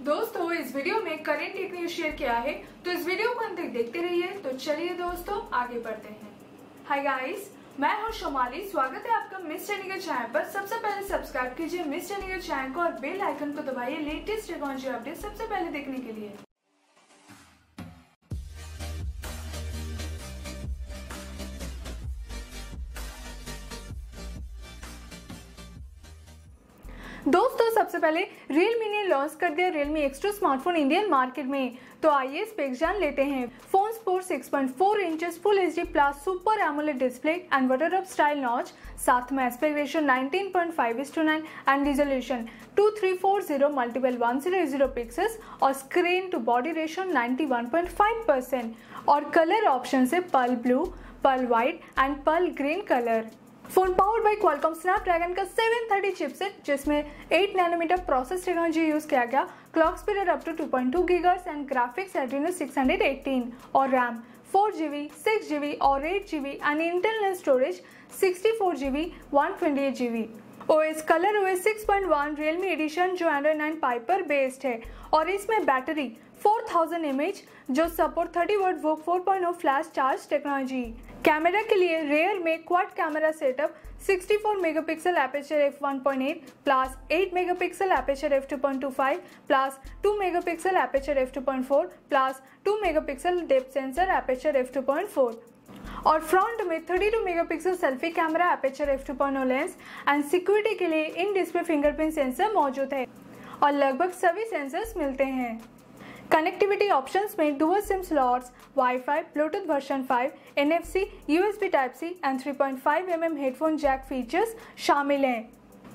दोस्तों, इस वीडियो में करेंट एक न्यूज़ शेयर किया है तो इस वीडियो को अंत देखते रहिए। तो चलिए दोस्तों, आगे बढ़ते हैं। हाय गाइस मैं हूँ शोमाली। स्वागत है आपका मिस चैनल चैनल पर। सबसे पहले सब्सक्राइब कीजिए मिस चैनल चैनल को और बेल आइकन को दबाइए लेटेस्ट टेक्नोलॉजी अपडेट सबसे पहले देखने के लिए। दोस्तों, सबसे पहले Realme ने लॉन्च कर दिया Realme X2 smartphone Indian market में। तो आइए स्पेक्स जान लेते हैं। Phone sports 6.4 inches full H D plus super AMOLED display and water up style notch साथ में aspect ratio 19.5 to 9 and resolution 2340 multiple 1080 pixels और screen to body ratio 91.5 percent और कलर ऑप्शन से pearl blue pearl white and pearl green colour phone powered by Qualcomm Snapdragon का 730 chipset जिसमें 8 nanometre process technology use किया गया। Clock speed up to 2.2 gigahertz and graphics Adreno 618 और RAM 4 GB 6 GB और 8 GB and internal storage 64 GB 128 GB OS colour OS 6.1 Realme edition जो Android 9 Pie based है और इसमें बैटरी 4000 एमएच जो support 30 watt VOOC 4.0 flash charge technology camera के लिए rear में quad camera setup 64 megapixel aperture f1.8 plus 8 megapixel aperture f2.25 plus 2 megapixel aperture f2.4 plus 2 megapixel depth sensor aperture f2.4 और front में 32 megapixel selfie camera aperture f2.0 lens and security के लिए इन display fingerprint sensor मौजूद है। और लगभग सभी sensors मिलते हैं। कनेक्टिविटी ऑप्शंस में dual SIM slots WiFi Bluetooth version 5, NFC, USB type C and 3.5 mm headphone jack features शामिल हैं।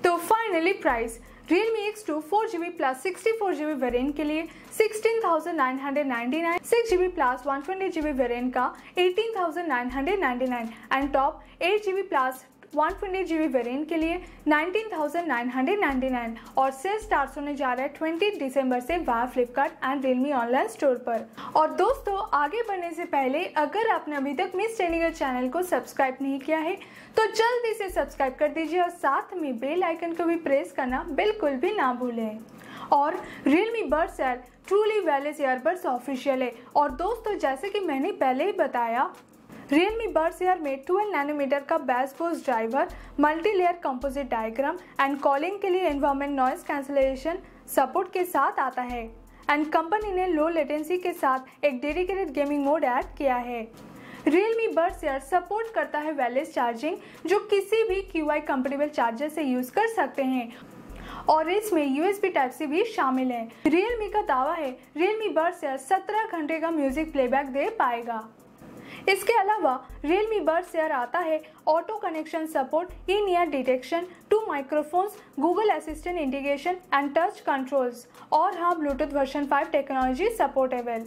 तो finally price Realme X2 4GB plus 64GB variant के लिए 16,999, 6GB प्लस 128GB वेरिएंट का 18,999 and top 8GB plus 128 GB variant के लिए 19,999 और sale start होने जा रहा है 20 दिसंबर से via Flipkart and Realme online store पर। और दोस्तों आगे बढ़ने से पहले अगर आपने अभी तक मिस चैनिंगल चैनल को सब्सक्राइब नहीं किया है तो जल्दी से सब्सक्राइब कर दीजिए और साथ में बेल आइकन को भी प्रेस करना बिल्कुल भी ना भूलें। और Realme buds air truly wireless earbuds official है। और दोस्तों जैसे कि मैंने पहले ही बताया Realme Buds Air में 12 नैनोमीटर का bass boost driver multi layer composite diagram and calling के लिए एनवायरमेंट नॉइस कैंसलेशन सपोर्ट के साथ आता है। एंड कंपनी ने लो लेटेंसी के साथ एक डेडिकेटेड गेमिंग मोड ऐड किया है। Realme Buds Air सपोर्ट करता है वायरलेस चार्जिंग जो किसी भी QI कंपेटेबल चार्जर से यूज़ कर सकते हैं। और इसमें USB सी भी शामिल है। Realme का दावा है, Realme Buds Air 17 घंटे का म्यूज़िक प्लेबैक दे पाएगा। इसके अलावा Realme Buds Air आता है auto connection support in ear detection two microphones Google Assistant integration and touch controls और हाँ ब्लूटूथ वर्जन 5 टेक्नोलॉजी सपोर्टेबल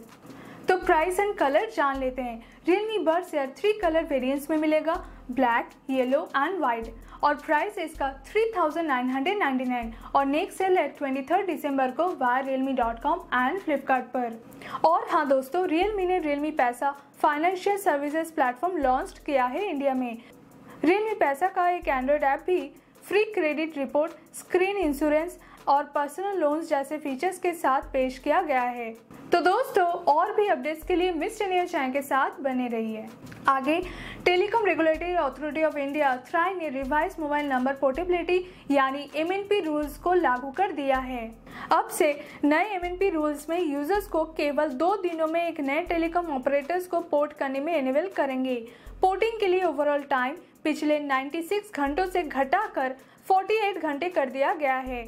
तो प्राइस एंड कलर जान लेते हैं। Realme Buds Air three colour variants में मिलेगा ब्लैक येलो एंड व्हाइट और price है इसका 3999 और नेक्स्ट सेल है ट्वेंटी दिसंबर को via Realme dot com and Flipkart पर। और हाँ दोस्तों रियलमी ने रियलमी पैसा फाइनेंशियल सर्विसेज़ प्लेटफॉर्म लॉन्च किया है इंडिया में। रियलमी पैसा का एक एंड्रॉयड ऐप भी free credit report screen insurance और पर्सनल लोन्स जैसे फीचर्स के साथ पेश किया गया है। तो दोस्तों, और भी अपडेट्स के लिए मिस चैनल चैनल के साथ बने रहिए। आगे Telecom Regulatory Authority of India TRAI ने रिवाइज मोबाइल नंबर पोर्टेबिलिटी यानी एमएनपी रूल्स को लागू कर दिया है। अब से नए एमएनपी रूल्स में यूज़र्स को केवल दो दिनों में एक नए टेलीकॉम ऑपरेटर्स को पोर्ट करने में एनेबल करेंगे। पोर्टिंग के लिए ओवरऑल टाइम पिछले 96 घंटों से घटाकर 48 घंटे कर दिया गया है।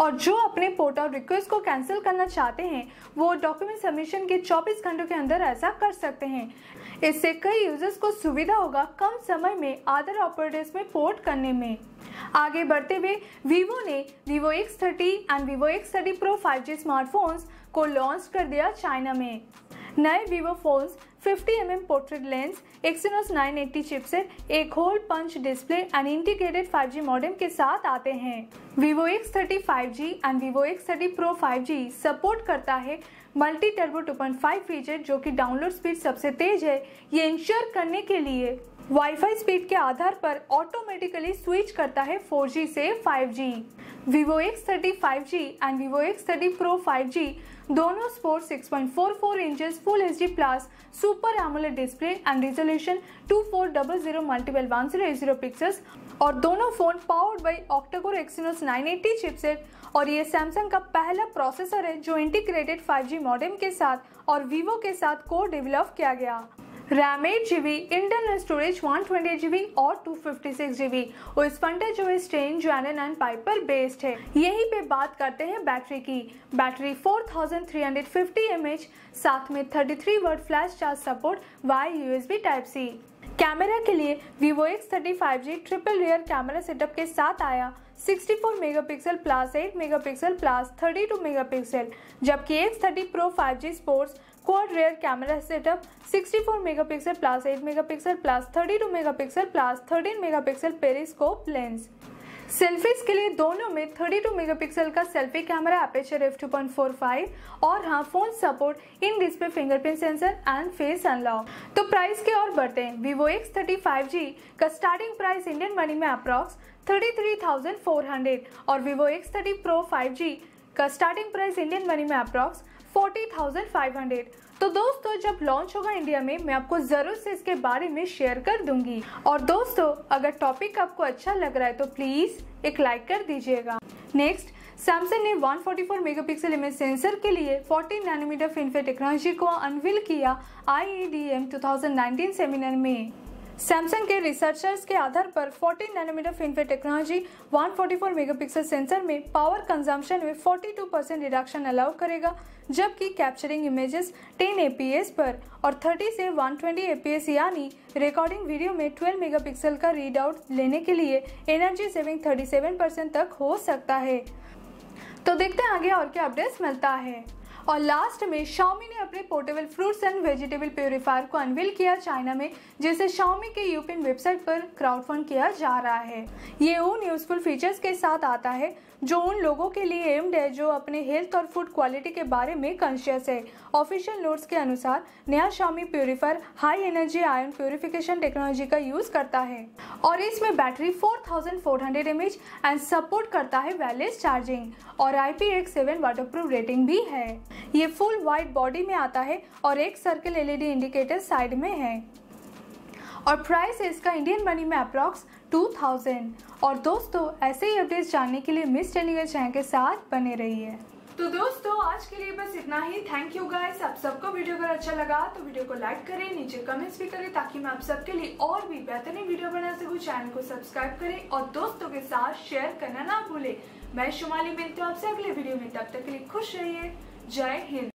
और जो अपने पोर्ट और रिक्वेस्ट को कैंसिल करना चाहते हैं, वो डॉक्यूमेंट सबमिशन के 24 घंटों के अंदर ऐसा कर सकते हैं। इससे कई यूज़र्स को सुविधा होगा कम समय में अदर ऑपरेटर्स में पोर्ट करने में। आगे बढ़ते हुए वीवो ने Vivo X30 and Vivo X30 Pro 5G smartphones को लॉन्च कर दिया चाइना में। नए Vivo phones 50 M M portrait lens Exynos 980 chipset एक hole punch display and integrated 5G modem के साथ आते हैं। Vivo X30 5G and Vivo X30 Pro 5G support करता है मल्टी टर्बो 2.5 फीचर जो कि डाउनलोड स्पीड सबसे तेज है। ये इंश्योर करने के लिए वाईफाई स्पीड के आधार पर ऑटोमेटिकली स्विच करता है 4G से 5G Vivo X30 5G and Vivo X30 Pro 5G दोनों sport 6.44 inches full H D plus super AMOLED display and resolution 2400 multiple 1080 pixels और दोनों phone powered by octa core Exynos 980 chipset और ये Samsung का पहला processor है जो integrated 5G modem के साथ और वीवो के साथ को डेवलप किया गया। RAM eight G B internal storage one twenty G B और two fifty six G B इस फंडा जो स्टेन जैनन एंड पाइपर बेस्ड है। यहीं पे बात करते हैं बैटरी की। Battery four fifty M H साथ में thirty three watt flash charge support via USB type C camera के लिए Vivo X35G triple rear camera setup के साथ आया। 64 megapixel plus 8 megapixel plus 32 megapixel जबकि X30 Pro 5G sports quad rear camera setup 64 megapixel plus 8 megapixel plus 32 megapixel plus 13 megapixel periscope lens selfies के लिए दोनों में 32 मेगापिक्सल का सेल्फी कैमरा अपेचर f2.45 और हाँ phone support in display fingerprint sensor and face unlock तो price के और बढ़ते हैं। Vivo X35G का स्टार्टिंग प्राइस इंडियन मनी में अप्रॉक्स 33,400 और Vivo X30 Pro 5G का स्टार्टिंग प्राइस इंडियन मनी में अप्रॉक्स 40,500 तो दोस्तों जब लॉन्च होगा इंडिया में मैं आपको ज़रूर से इसके बारे में शेयर कर दूँगी। और दोस्तों अगर टॉपिक आपको अच्छा लग रहा है तो प्लीज़ एक लाइक कर दीजिएगा। नेक्स्ट सैमसंग ने 144 मेगापिक्सल इमेज सेंसर के लिए 14 नैनोमीटर फिनफे टेक्नोलॉजी को अनवील किया IEDM 2019 सेमिनार में। सैमसंग के रिसर्चर्स के आधार पर 14 nanometre FinFET technology 144 megapixel sensor में पावर कंजम्पशन में 42 परसेंट रिडक्शन अलाउ करेगा, जबकि कैप्चरिंग इमेजेस 10 एपीएस पर और 30 से 120 एपीएस यानी रिकॉर्डिंग वीडियो में 12 मेगापिक्सल का रीड आउट लेने के लिए एनर्जी सेविंग 37 परसेंट तक हो सकता है। तो देखते हैं आगे और क्या अपडेट्स मिलता है। और लास्ट में शाओमी ने अपने portable fruits and vegetable purifier को अनवील किया चाइना में, जिसे शाओमी के यूपिन वेबसाइट पर क्राउड फंड किया जा रहा है। ये उन यूजफुल फीचर्स के साथ आता है जो उन लोगों के लिए एम्ड है जो अपने हेल्थ और फ़ूड क्वालिटी के बारे में कॉन्शियस है। ऑफिशियल नोट्स के अनुसार, नया Xiaomi purifier high energy ion purification technology का यूज़ करता है। और इसमें बैटरी 4400 थाउज़ेंड एंड सपोर्ट करता है वायरलेस चार्जिंग और IP67 वाटरप्रूफ रेटिंग भी है। ये फुल वाइट बॉडी में आता है और एक सर्कल एलईडी इंडिकेटर साइड में है। और प्राइस इसका इंडियन मनी में अप्रॉक्स 2000 और दोस्तों, ऐसे ही अपडेट्स जानने के लिए मिस टेलीगर चैनल के साथ बने रहिए। तो दोस्तों, आज के लिए बस इतना ही। थैंक यू गाइस आप सबको वीडियो अगर अच्छा लगा तो वीडियो को लाइक करें, नीचे कमेंट्स भी करें, ताकि मैं आप सबके लिए और भी बेहतरीन वीडियो बना सकूँ। चैनल को सब्सक्राइब करें और दोस्तों के साथ शेयर करना ना भूले। मैं शुमाली मिलती हूँ आपसे अगले वीडियो में। तब तक के लिए खुश रहिए। जय हिंद।